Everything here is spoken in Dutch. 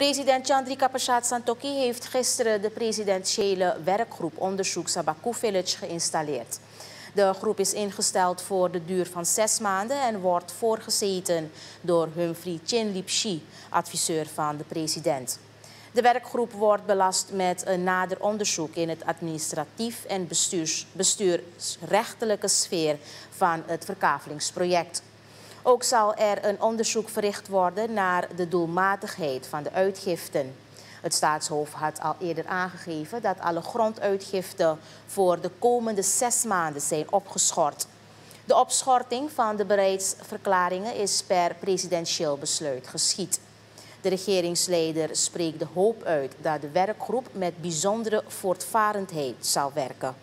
President Chandrika Prasad Santokhi heeft gisteren de presidentiële werkgroep onderzoek Sabaku Village geïnstalleerd. De groep is ingesteld voor de duur van zes maanden en wordt voorgezeten door Humphrey Chinlipshi, adviseur van de president. De werkgroep wordt belast met een nader onderzoek in het administratief en bestuurs, bestuursrechtelijke sfeer van het verkavelingsproject. Ook zal er een onderzoek verricht worden naar de doelmatigheid van de uitgiften. Het staatshoofd had al eerder aangegeven dat alle gronduitgiften voor de komende zes maanden zijn opgeschort. De opschorting van de bereidsverklaringen is per presidentieel besluit geschied. De regeringsleider spreekt de hoop uit dat de werkgroep met bijzondere voortvarendheid zal werken.